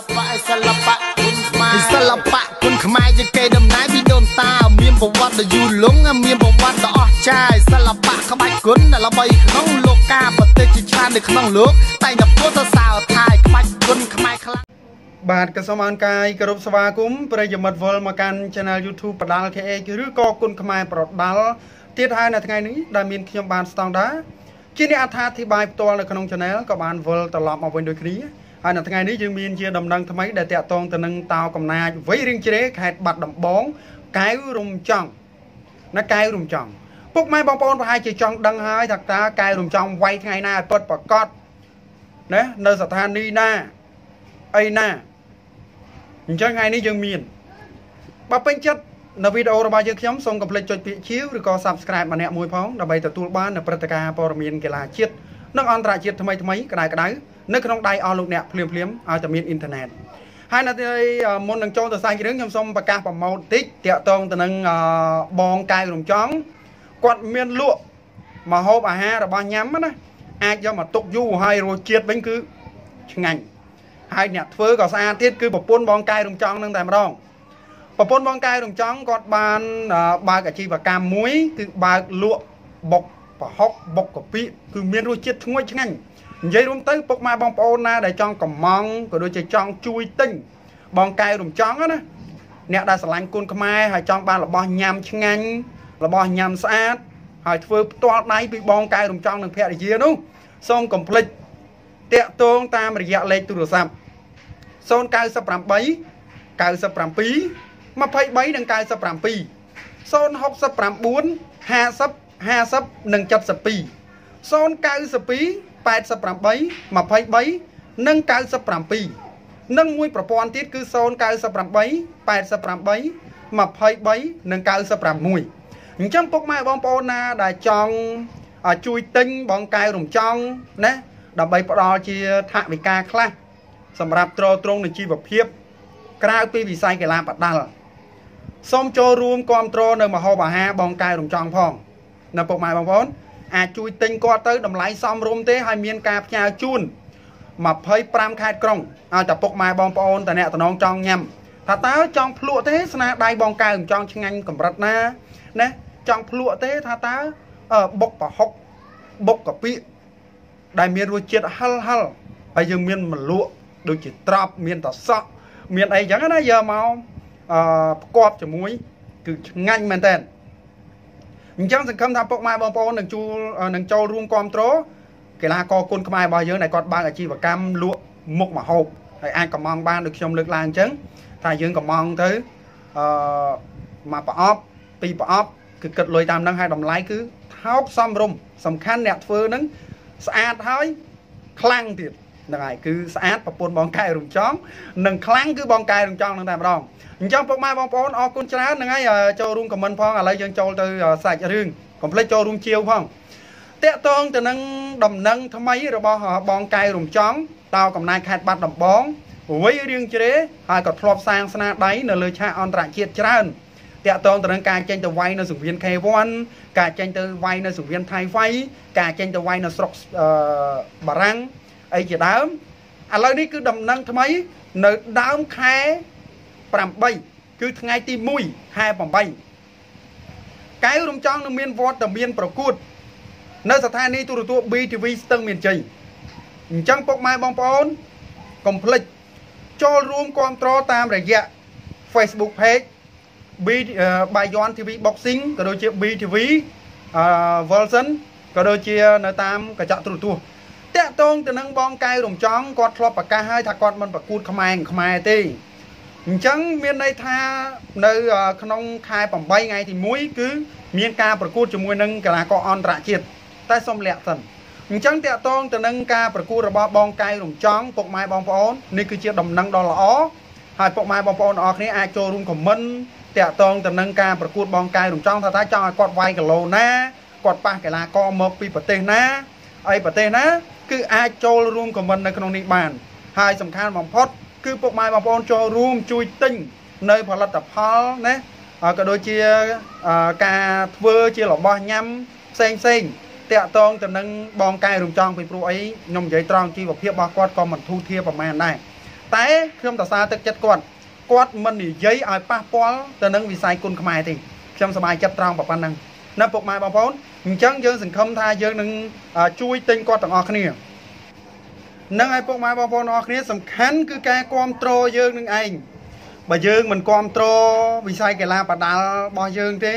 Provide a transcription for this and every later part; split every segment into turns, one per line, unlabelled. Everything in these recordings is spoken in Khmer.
ល្បៈឯសិល្បៈគុណខ្មែរសិល្បៈគុណខ្មែរជាកេរដំណែលពីដូនតា មានប្រវត្តិដ៏យូរលង់មានប្រវត្តិដ៏អស្ចារ្យសិល្បៈក្បាច់គុណដែលល្បីក្នុងលោកកាប្រទេសជាច្រើននៅក្នុងលោកតែងតែពោលសរសើរថាក្បាច់គុណខ្មែរខ្លាំង
បាទក៏សូមអរកាយគោរពស្វាគមន៍ប្រិយមិត្តវិលមកកាន់ Channel YouTube បដាល់ KH ឬក៏គុណខ្មែរប្រដាល់ទៀតហើយនៅថ្ងៃនេះដែលមានខ្ញុំបានស្តង់ដាជាអ្នកអត្ថាធិប្បាយផ្ទាល់នៅក្នុង Channel ក៏បានវិលត្រឡប់មកវិញដូចគ្នា ហើយនៅថ្ងៃនេះយើងមានជាដំណឹងថ្មីដែលតាក់ទងទៅនឹងតោកំណាចវ័យរៀងជ្រេខេត្តបាត់ដំបងកែវរំចង់ណាកែវរំចង់ពុកម៉ែបងប្អូនប្រហែលជាចង់ដឹងហើយថាតើកែវរំចង់វាយថ្ងៃណាឲ្យពិតប្រកបណានៅស្ថានីយ៍ណាអីណាអញ្ចឹងថ្ងៃនេះយើងមានបើពេញចិត្តនៅវីដេអូរបស់យើងខ្ញុំសូមកុំភ្លេចចុចពាក្យជាវឬក៏ Subscribe ម្នាក់មួយផងដើម្បីទទួលបាននូវព្រឹត្តិការណ៍ព័ត៌មានកីឡាជាតិនិងអន្តរជាតិថ្មីថ្មីក្តៅក្តៅ នៅក្នុងដៃអស់លោកអ្នកភ្លាមភ្លាមឲ្យតែមានអ៊ីនធឺណិតហើយនៅទីមុននឹងចូលទៅសាច់រឿងខ្ញុំសូមប្រកាសប្រម៉ូទតិចតាក់ទងទៅនឹងបងកៅរំចង់គាត់មានលក់មកហូបអាហាររបស់ញ៉ាំណាអាចយកមកទុកយូរហើយរសជាតិវិញគឺឆ្ងាញ់ហើយអ្នកធ្វើក៏ស្អាតទៀតគឺប្រពន្ធបងកែរំចង់នឹងតែម្ដងប្រពន្ធបងកែរំចង់គាត់បានបើកអាជីវកម្មមួយ គឺបើកលក់បុកប្រហុកបុកកាពិគឺមានរសជាតិឈ្ងុយឆ្ងាញ់ និយាយរួមទៅពុកម៉ែបងប្អូនណាដែលចង់កំងក៏ដូចជាចង់ជួយទិញបងកែរំចង់ណាអ្នកដែលស្រឡាញ់គុណខ្មែរហើយចង់បានរបស់ញ៉ាំឆ្ងាញ់របស់ញ៉ាំស្អាតហើយធ្វើផ្ទាល់ដៃពីបងកែរំចង់នឹងភរិយានោះសូមកុំភ្លេចតាក់ទងតាមរយៈលេខទូរស័ព្ទ098 97 23និង97 069 50 50និង72 092 88 23និង97និងមួយប្រព័ន្ធទៀតគឺ098 88 23និង96អញ្ចឹងពុកម៉ែបងប្អូនណាដែលចង់ជួយទិញបងកែវរំចង់ណាដើម្បីផ្ដល់ជាថវិកាខ្លះសម្រាប់ទ្រទ្រង់នឹងជីវភាព ក្រៅពីវិស័យកីឡាបដាល់សូមចូលរួមគ្រប់គ្រងនៅមហោបអាហារបងកែវរំចង់ផង នៅពុកម៉ែបងប្អូន អាចជួយទិញគាត់ទៅតម្លៃសមរម្យទេហើយមានការផ្ញើជូន25ខេត្តក្រុងឲ្យតែពុកម៉ែបងប្អូនតអ្នកតំណងចង់ញ៉ាំថាតើចង់ភ្លក់ទេស្នាដៃបងកៅចង់ឆ្ងាញ់កម្រិតណាណាចង់ភ្លក់ទេថាតើបុកប្រហុកបុកកាពិដែលមានរសជាតិហិលហិលហើយយើងមានមលក់ដូចជាត្រប់មានតសក់មានអីចឹងណាយកមកអឺផ្គាប់ជាមួយគឺឆ្ងាញ់មែនតើ អញ្ចឹងសង្ឃឹមថាពុកម៉ែបងប្អូននឹងជួលនឹងចូលរួមគ្រប់គ្រងកីឡាករគុណខ្មែររបស់យើងដែលគាត់បើកអាជីវកម្មលក់មុខម្ហូបហើយអាចកំងបានដូចខ្ញុំលើកឡើងអញ្ចឹងថាយើងកំងទៅអឺមកប្រអប់ពីរប្រអប់គឺគិតលុយតាមហ្នឹងហើយតម្លៃគឺថោកសមរម្យសំខាន់អ្នកធ្វើហ្នឹងស្អាតហើយខ្លាំងទៀត ហ្នឹងហើយគឺស្អាតប្រពន្ធបងកែរំចង់និងខ្លាំងគឺបងកែរំចង់ហ្នឹងតែម្ដងអញ្ចឹងពុកម៉ែបងប្អូនអរគុណច្រើនហ្នឹងហើយចូលរួមខមមិនផងឥឡូវយើងចូលទៅសាច់រឿងកុំភ្លេចចូលរួមជាវផងតកតងទៅនឹងដំណឹងថ្មីរបស់បងកែរំចង់តោកំណាយខេត្តបាត់ដំបងវ័យរៀងជ្រេហើយក៏ធ្លាប់សាងស្នាដៃនៅលើឆាកអន្តរជាតិច្រើនតាក់ទងទៅនឹងការចេញទៅវាយនៅសង្វៀន K1 ការចេញទៅវាយនៅសង្វៀនថៃហ្វៃការចេញទៅវាយនៅស្រុកបារាំង អីជាដើមឥឡូវនេះគឺដំណឹងថ្មី នៅដើមខែ8គឺថ្ងៃទី1ខែ8កែវរំចង់នឹងមានវត្តមានប្រកួត នៅស្ថានីយទូរទស្សន៍ BTV ស្ទឹងមានជ័យអញ្ចឹងពុកម៉ែបងប្អូនកុំភ្លេចចូលរួមគ្រប់គ្រងតាមរយៈ Facebook page B Bayon TV Boxing ក៏ដូចជា BTV អឺ Wilson ក៏ដូចជានៅតាមកញ្ចក់ទូរទស្សន៍ តាក់ទងទៅនឹងបងកែវរំចង់គាត់ធ្លាប់ប្រកាសហើយថាគាត់មិនប្រកួតខ្មែរខ្មែរទេអញ្ចឹងមានន័យថានៅក្នុងខែ8ថ្ងៃទី1គឺមានការប្រកួតជាមួយនឹងកីឡាករអន្តរជាតិតែសុំលាក់សិនអញ្ចឹងតកតងទៅនឹងការប្រកួតរបស់បងកែវរំចង់ពុកម៉ែបងប្អូននេះគឺជាដំណឹងដ៏ល្អហើយពុកម៉ែបងប្អូនអរគ្នាអាចចូលរួមខមមិនតកតងទៅនឹងការប្រកួតបងកែវរំចង់ថាថាចង់ឲ្យគាត់វាយគីឡូណាគាត់ប៉ះកីឡាករមកពីប្រទេសណាអីប្រទេសណា គឺអាចចូលរួមខមមិននៅក្នុងនេះបាន ហើយសំខាន់បំផុត គឺពុកម៉ែបងប្អូនចូលរួមជួយទិញនៅផលិតផលណាក៏ដូចជាការធ្វើជារបស់ញ៉ាំផ្សេងផ្សេងតាក់តងទៅនឹងបងកែរំចង់ពីព្រោះអីខ្ញុំនិយាយត្រង់ជីវភាពរបស់គាត់ក៏មិនធូរធារប្រមាណដែរតែខ្ញុំតសារទឹកចិត្តគាត់គាត់មិននិយាយឲ្យប៉ះពាល់ទៅនឹងវិស័យគុណខ្មែរទេខ្ញុំសប្បាយចិត្តត្រង់ប៉ុណ្ណឹង ណាពុកម៉ែបងប្អូនអញ្ចឹងយើងសង្ឃឹមថាយើងនឹងជួយទិញគាត់ទាំងអស់គ្នានឹងឲ្យពុកម៉ែបងប្អូនទាំងអស់គ្នាសំខាន់គឺការគ្រប់គ្រងយើងនឹងឯងបើយើងមិនគ្រប់គ្រងវិស័យកីឡាបដាល់របស់យើងទេ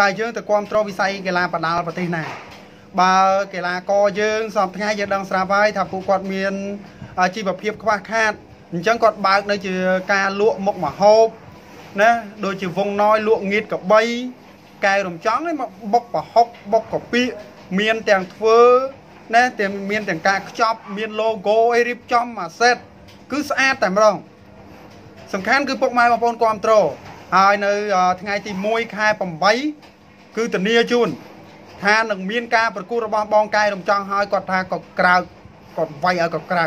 តើយើងទៅគ្រប់គ្រងវិស័យកីឡាបដាល់ប្រទេសណាបើកីឡាករយើងសពថ្ងៃយើងដឹងស្រាប់ហើយថាពួកគាត់មានជីវភាពខ្វះខាតអញ្ចឹងគាត់បើកនៅជាការលក់មុខមហូបណាដូចជាវងណយលក់ងៀតកបី កែរំចង់មកបុកប្រហុកបុកកាពិមានទាំងធ្វើណាទាំងមានទាំងការខ្ចប់មាន logo អីរៀបចំអាសេតគឺស្អាតតែម្ដងសំខាន់គឺពុកម៉ែបងប្អូនគ្រប់ត្រហើយនៅថ្ងៃទី1ខែ8គឺធានាជូនថានឹងមានការប្រគួតរបស់បងកាយរំចង់ហើយគាត់ថាក៏ក្រៅគាត់វាយឲ្យក៏ក្រៅ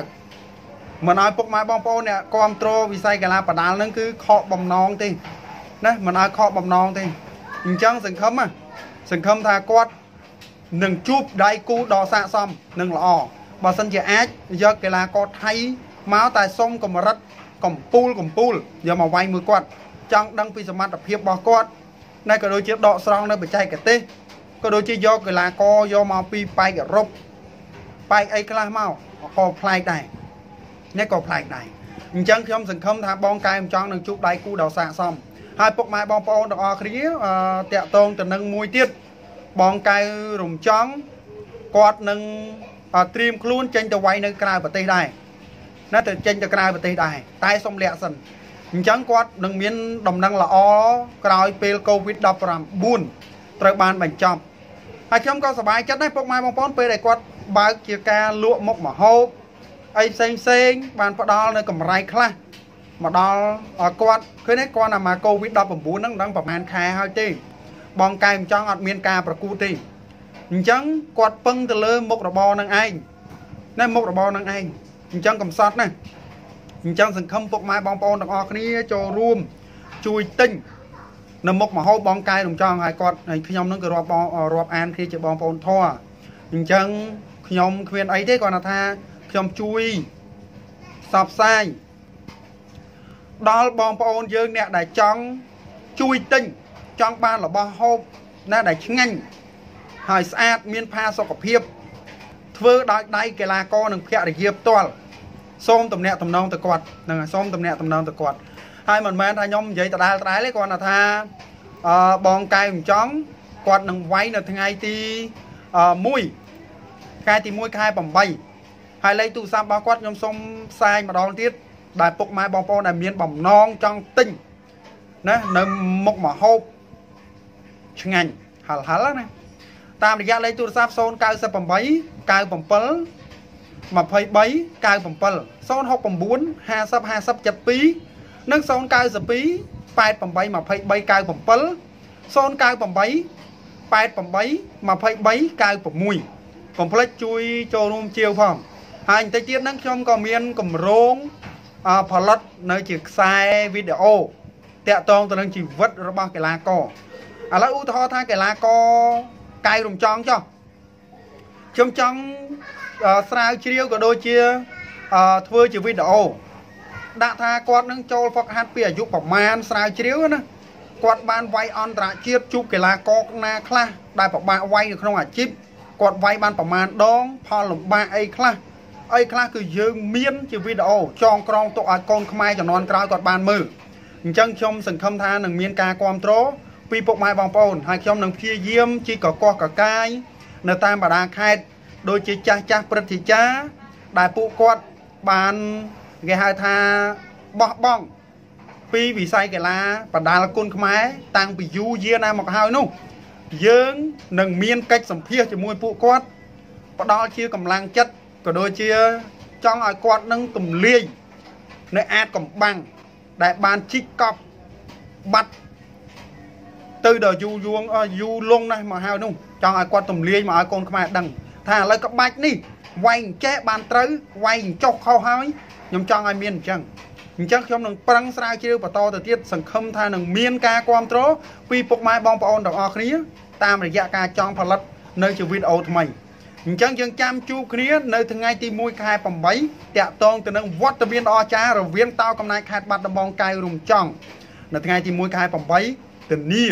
មិនឲ្យពុកម៉ែបងប្អូនអ្នកគ្រប់គ្រងវិស័យកីឡាបដាល់ហ្នឹងគឺខកបំណងទេណាមិនឲ្យខកបំណងទេ អញ្ចឹងសង្ឃឹមសង្ឃឹមថាគាត់នឹងជួបដៃគូដ៏ស័ក្តិសមនឹងល្អបើសិនជាអាចយកកីឡាករថៃមកតែសុំកម្រិតកំពូលកំពូលយកមកវាយមួយគាត់ចង់ដឹងពីសមត្ថភាពរបស់គាត់ណែក៏ដូចជាដកស្រង់នៅបច្ចេកទេសក៏ដូចជាយកកីឡាករយកមកពីប៉ែកអឺរ៉ុបប៉ែកអីខ្លះមកក៏ប្លែកដែរនេះក៏ប្លែកដែរអញ្ចឹងខ្ញុំសង្ឃឹមថាបងកែមចង់នឹងជួបដៃគូដ៏ស័ក្តិសម ហើយពុកម៉ែបងប្អូនទាំងអស់គ្នាតាក់ទងទៅនឹងមួយទៀតបងកៅរំចង់គាត់នឹងត្រៀមខ្លួនចេញទៅវាយនៅក្រៅប្រទេសដែរណាទៅចេញទៅក្រៅប្រទេសដែរតែសុំលាក់សិនអញ្ចឹងគាត់នឹងមានដំណឹងល្អក្រោយពេល COVID-19 ត្រូវបានបញ្ចប់ហើយខ្ញុំក៏សប្បាយចិត្តដែរពុកម៉ែបងប្អូនពេលដែលគាត់បើកជាការលក់មុខម្ហូបអីផ្សេងផ្សេងបានផ្ដល់នៅកម្រៃខ្លះ មកដល់គាត់ឃើញទេគាត់អាមក COVID-19 ហ្នឹងមិនដឹងប្រហែលខែហើយទេ បងកែមិនចង់អត់មានការប្រគួតទេអញ្ចឹងគាត់ពឹងទៅលើមុខរបរនឹងឯងណែមុខរបរនឹងឯងអញ្ចឹងកំសត់ណាអញ្ចឹងសង្ឃឹមពុកម៉ែបងប្អូនទាំងអស់គ្នាចូលរួមជួយទិញនៅមុខមហោបបងកែរំចង់ហើយគាត់ហើយខ្ញុំនឹងក៏រាប់បងរាប់អានគ្នាជាបងប្អូនធေါ်អញ្ចឹងខ្ញុំគ្មានអីទេគាត់ថាខ្ញុំជួយផ្សព្វផ្សាយ ដល់បងប្អូនយើងអ្នកដែលចង់ជួយទិញចង់បានរបស់ហូបណាដែលឆ្ងាញ់ហើយស្អាតមានផាសុខភាព ធ្វើដោយដៃកីឡាករនិងភរិយាផ្ទាល់សូមតំណាក់តំណងទៅគាត់ហ្នឹងហើយសូមតំណាក់តំណងទៅគាត់ហើយមិនមែនថាខ្ញុំនិយាយដដែលដដែលទេគាត់ថាអឺបងកែមិនចង់គាត់នឹងវាយនៅថ្ងៃទី1ខែទី1ខែ8ហើយលេខទូរស័ព្ទរបស់គាត់ខ្ញុំសូមផ្សាយម្ដងទៀត ដែលពុកម៉ែបងប្អូនដែលមានបំណងចង់ទិញណានៅមុខមហូបឆ្ងាញ់ហលហលណាតាមរយៈលេខទូរស័ព្ទ098 97 23 97 069 50 50 72និង092 88 23 97 098 88 23 96កុំភ្លេចជួយចូលរួមជាវផងហើយបន្តិចទៀតហ្នឹងខ្ញុំក៏មានកម្រង ផលិតនៅជាខ្សែវីដេអូតាក់ទងទៅនឹងជីវិតរបស់កីឡាករឥឡូវឧទាហរណ៍ថាកីឡាករកៅរំចង់ចុះខ្ញុំចង់ស្រាវជ្រាវក៏ដូចជាធ្វើជាវីដេអូដាក់ថាគាត់នឹងចូលហ្វឹកហាត់ពីអាយុប្រមាណស្រាវជ្រាវណាគាត់បានវាយអន្តរជាតិជួបកីឡាករណាខ្លះដែលប្របាក់វាយនៅក្នុងអាជីពគាត់វាយបានប្រមាណដងផលលំបាកអីខ្លះ អីខ្លះគឺយើងមានជាវីដេអូចងក្រងទុកឲ្យកូនខ្មែរចំនួនក្រោយគាត់បានមើលអញ្ចឹងខ្ញុំសង្ឃឹមថានឹងមានការគ្រប់គ្រងពីពុកម៉ែបងប្អូនហើយខ្ញុំនឹងព្យាយាមជីកកកកកាយនៅតាមបណ្ដាខេត្តដូចជាចាស់ចាស់ព្រឹទ្ធាចារ្យដែលពួកគាត់បានគេហៅថាបោះបង់ពីវិស័យកីឡាបណ្ដាលគុណខ្មែរតាំងពីយូរយារណាមកហើយនោះយើងនឹងមានកិច្ចសម្ភាសជាមួយពួកគាត់ផ្ដល់ជាកម្លាំងចិត្ត ក៏ដូចជាចង់ឲ្យគាត់នឹងទម្លាយនៅអាចកំបាំងដែលបានជីកកប់បាត់ទៅដល់យូរយងយូរលងណាស់មកហើយនោះចង់ឲ្យគាត់ទម្លាយមកឲ្យកូនខ្មែរដឹង ថាឥឡូវក្បាច់នេះវាយចេះបានត្រូវវាយចុះខុសហើយខ្ញុំចង់ឲ្យមានអញ្ចឹងអញ្ចឹងខ្ញុំនឹងប្រឹងស្រាវជ្រាវបន្តទៅទៀតសង្ឃឹមថានឹងមានការគ្រប់គ្រងពីពុកម៉ែបងប្អូនទាំងអស់គ្នាតាមរយៈការចង់ផលិតនៅជាវីដេអូថ្មី អញ្ចឹងយើងចាំជួបគ្នានៅថ្ងៃទី1ខែ8តាក់ទងទៅនឹងវត្តមានដ៏អស្ចារ្យរវាងតោកំណាយខេត្តបាត់ដំបងកៅរំចង់នៅថ្ងៃទី1ខែ8ធានា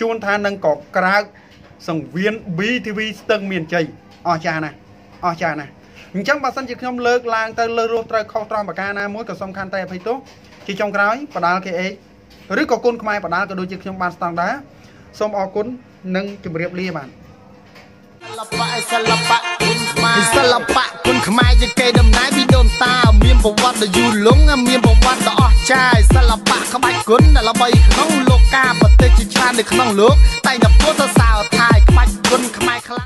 ជួនថានឹងក៏ក្រើកសង្វៀន BTV ស្ទឹងមានជ័យអស្ចារ្យណាស់អស្ចារ្យណាស់អញ្ចឹងបើសិនជាខ្ញុំលើកឡើងទៅលើរស់ត្រូវខុសត្រង់ប្រការណាមួយក៏សំខាន់តែអភ័យទោសជាចុងក្រោយបដាល KH ឬក៏គុណខ្មែរបដាលក៏ដូចជាខ្ញុំបានស្តង់ដាសូមអរគុណនិងជម្រាបលាបាទ
សិល្បៈសិល្បៈគុណខ្មែរសិល្បៈគុណខ្មែរជាកេរដំណែលពីដូនតា មានប្រវត្តិដ៏យូរលង់មានប្រវត្តិដ៏អស្ចារ្យសិល្បៈក្បាច់គុណដែលល្បីក្នុងលោកកាប្រទេសជាច្រើននៅក្នុងលោក តែងតែពោលសរសើរថាក្បាច់គុណខ្មែរខ្លាំង